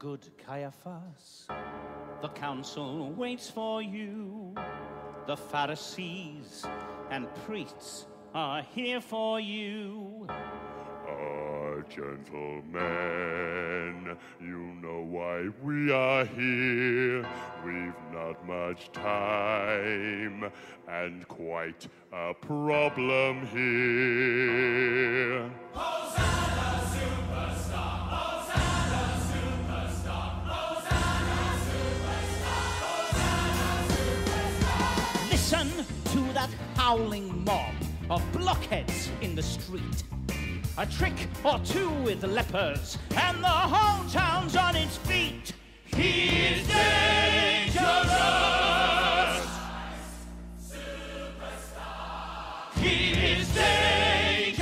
good Caiaphas. The council waits for you. The Pharisees and priests are here for you. Ah, gentlemen, you know why we are here. We've not much time and quite a problem here. Listen to that howling mob of blockheads in the street. A trick or two with lepers, and the whole town's on its feet. He is dangerous. He is dangerous.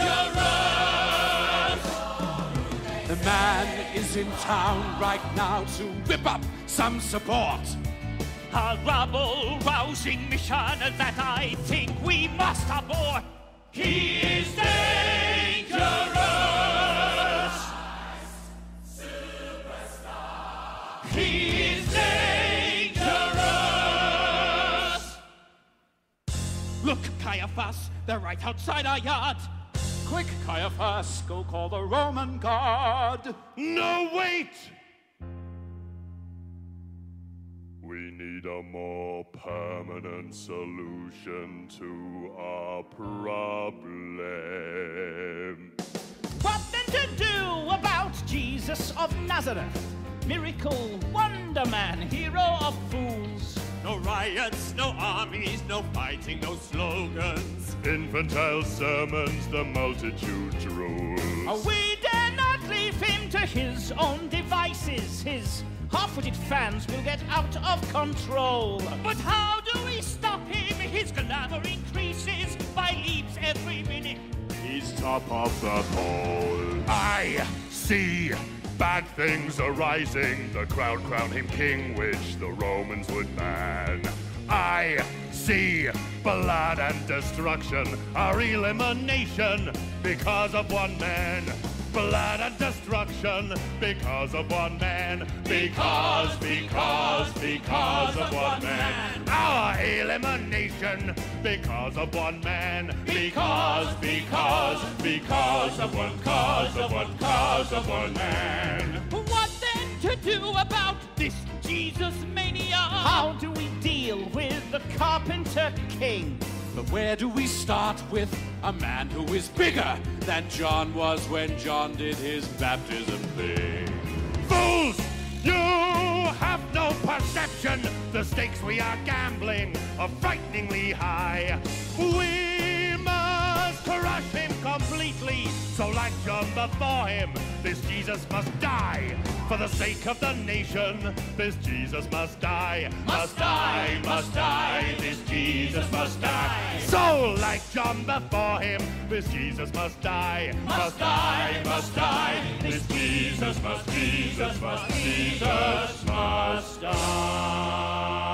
The man is in town right now to whip up some support. A rabble rousing mission that I think we must abort. He is dangerous. He is dangerous. Look, Caiaphas, they're right outside our yard. Quick, Caiaphas, go call the Roman guard. No, wait! We need a more permanent solution to our problem. What then to do about Jesus of Nazareth? Miracle, wonder man, hero of fools. No riots, no armies, no fighting, no slogans. Infantile sermons the multitude rules. We dare not leave him to his own devices. Half-witted fans will get out of control. But how do we stop him? His glamour increases by leaps every minute. He's top of the poll. I see bad things arising. The crowd crown him king, which the Romans would ban. I see blood and destruction, our elimination because of one man. Blood and destruction because of one man. Because, because, because of one man. Our elimination because of one man. Because, because, because of one cause of one cause of one man. What then to do about this Jesus mania? How do we deal with the carpenter king? But where do we start with a man who is bigger than John was when John did his baptism thing? Fools! You have no perception. The stakes we are gambling are frighteningly high. We must crush him completely. So, like John before him, this Jesus must die. For the sake of the nation, this Jesus must die. Must die, must die, this Jesus must die. So, like John before him, this Jesus must die. Must die, must die, this Jesus must, Jesus must, Jesus must die.